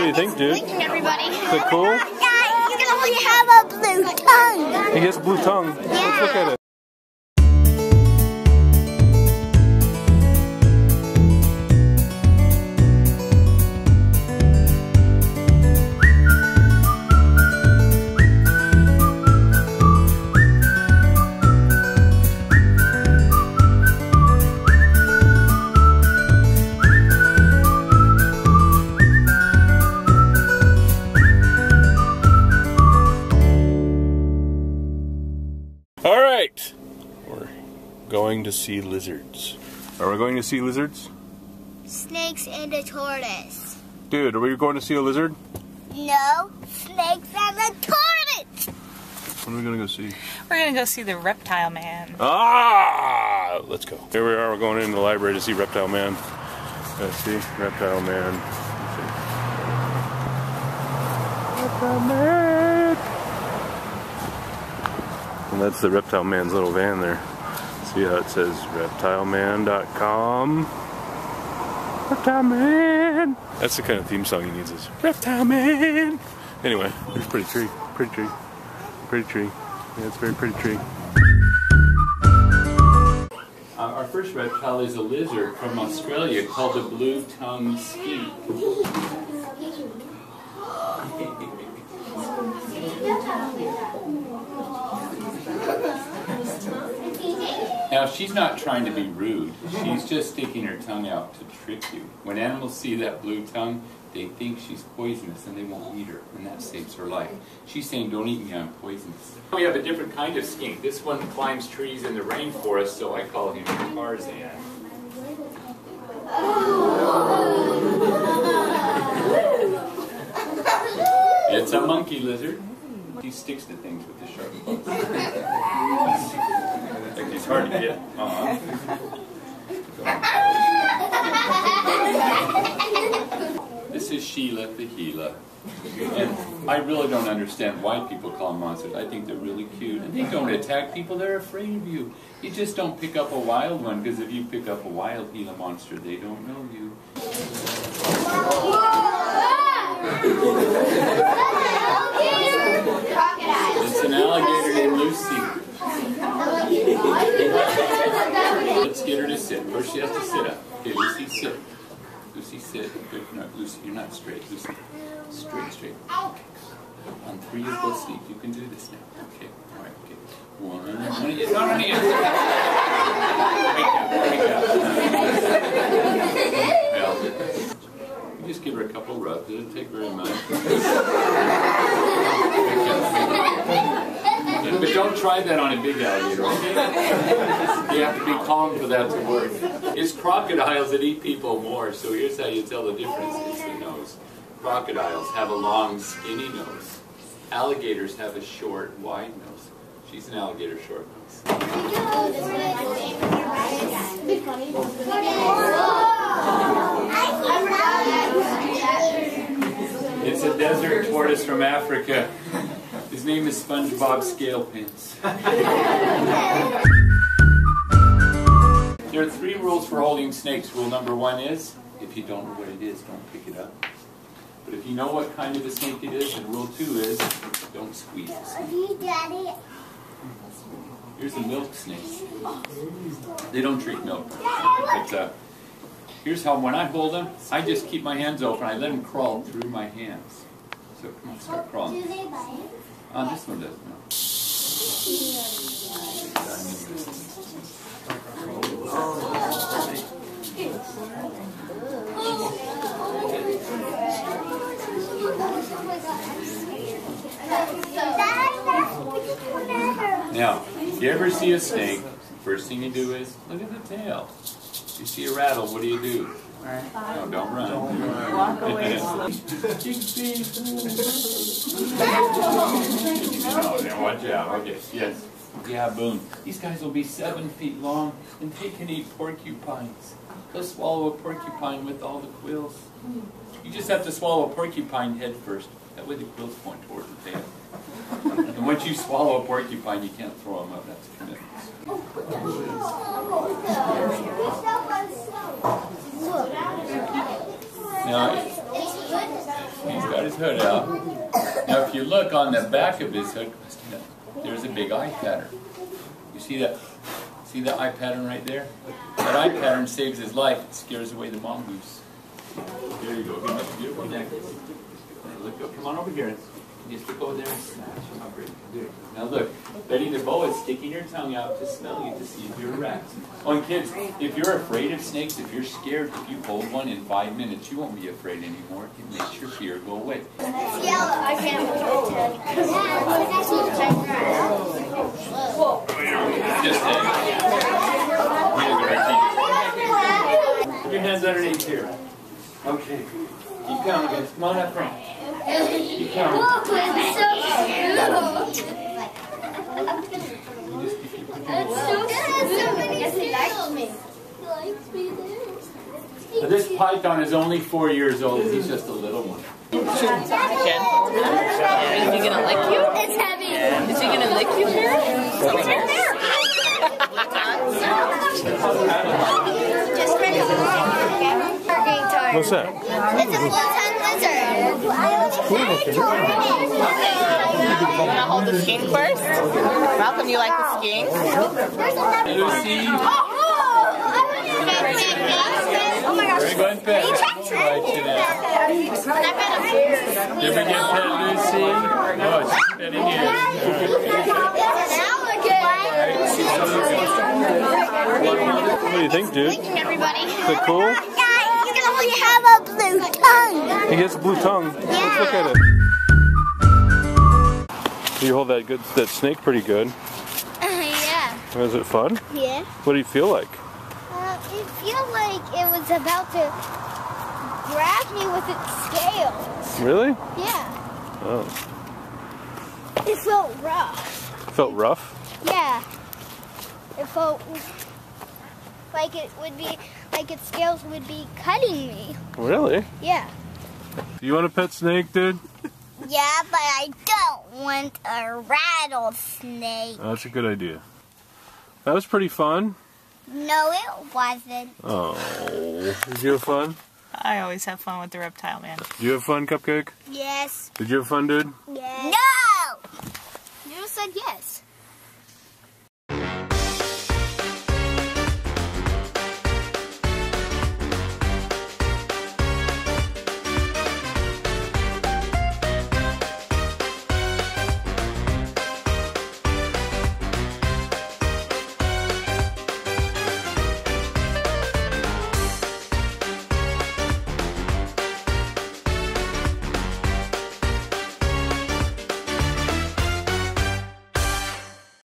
What do you think, dude? Blinking, everybody. Is it cool? We have a blue tongue. He has a blue tongue. Let's look at it. Going to see lizards. Are we going to see lizards? Snakes and a tortoise. Dude, are we going to see a lizard? No, snakes and a tortoise. What are we going to go see? We're gonna go see the reptile man. Ah! Let's go. Here we are. We're going into the library to see Reptile Man. Let's see. Reptile Man. See. Reptile Man! And that's the Reptile Man's little van there. See how it says reptileman.com? Reptile Man! That's the kind of theme song he needs is Reptile Man! Anyway, there's a pretty tree. Pretty tree. Pretty tree. Yeah, it's a very pretty tree. Uh, our first reptile is a lizard from Australia called the blue tongue skink. Now, she's not trying to be rude. She's just sticking her tongue out to trick you. When animals see that blue tongue, they think she's poisonous and they won't eat her, and that saves her life. She's saying, Don't eat me, I'm poisonous. We have a different kind of skink. This one climbs trees in the rainforest, so I call him Tarzan. It's a monkey lizard. He sticks to things with his sharp claws. Like he's hard to get. Uh-huh. This is Sheila the Gila. And I really don't understand why people call them monsters. I think they're really cute. And they don't attack people, they're afraid of you. You just don't pick up a wild one, because if you pick up a wild Gila monster, they don't know you. It's an alligator named Lucy. Let's get her to sit. First, she has to sit up. Okay, Lucy, sit. Lucy, sit. Good. No, Lucy, you're not straight. Lucy, straight, straight. Okay. On three, you'll sleep. You can do this now. Okay. All right. Okay. One. one it's not on. Wake up. Wake up. Well, you just give her a couple rubs. It doesn't take very much. But don't try that on a big alligator, okay? You have to be calm for that to work. It's crocodiles that eat people more, so here's how you tell the difference. It's the nose. Crocodiles have a long, skinny nose. Alligators have a short, wide nose. She's an alligator short nose. It's a desert tortoise from Africa. His name is SpongeBob Scalepants. There are three rules for holding snakes. Rule number one is, if you don't know what it is, don't pick it up. But if you know what kind of a snake it is, and rule two is, don't squeeze the snake. Daddy. Here's a milk snake. They don't treat milk. But, uh, here's how, when I hold them, I just keep my hands open. I let them crawl through my hands. So come on, start Do crawling. they bite? Uh, this one does no. Now, if you ever see a snake, first thing you do is look at the tail. If you see a rattle, what do you do? No, don't run. Walk away slowly. Oh, now watch out. Okay, yes. Yeah, boom. These guys will be seven feet long, and they can eat porcupines. They'll swallow a porcupine with all the quills. You just have to swallow a porcupine head first. That way the quills point toward the tail. And once you swallow a porcupine, you can't throw them up. That's a commitment. Now, He's got his hood out. Now, if you look on the back of his hood, there's a big eye pattern. You see that? See the eye pattern right there? That eye pattern saves his life. It scares away the mongoose. There you go. Give him a beautiful. Look, up. come on over here. Just look over there and smash him up. Now look, Betty the Boa is sticking her tongue out to smell you to see if you're a rat. Oh, and kids, if you're afraid of snakes, if you're scared, if you hold one in five minutes, you won't be afraid anymore. It makes your fear go away. Yellow. I can't Just saying. Put underneath here. Okay. Keep counting, guys. Come on up front. Keep. It's so It's so This python is only four years old. He's just a little one. Is he gonna lick you? It's heavy. Is he gonna lick you, Karen? Come here. Just ready. Hurricane time. What's that? It's a full-time lizard. You wanna hold the skink first? Malcolm, you like the skink? There's another Lucy. Oh my gosh. Very good, pet. Right to that. Did we get pet Lucy? Oh, she's petting What do you think, dude? Everybody. Is it cool? Yeah, he's gonna have a blue tongue. He gets a blue tongue. Let's look at it. You hold that good that snake pretty good. Uh, yeah. Was it fun? Yeah. What do you feel like? Uh, it felt like it was about to grab me with its scales. Really? Yeah. Oh. It felt rough. Felt rough? Yeah. It felt like it would be, like its scales would be cutting me. Really? Yeah. Do you want a pet snake, dude? Yeah, but I don't want a rattlesnake. Oh, that's a good idea. That was pretty fun. No, it wasn't. Oh. Did you have fun? I always have fun with the reptile man. Did you have fun, Cupcake? Yes. Did you have fun, dude? Yes. No! You said yes.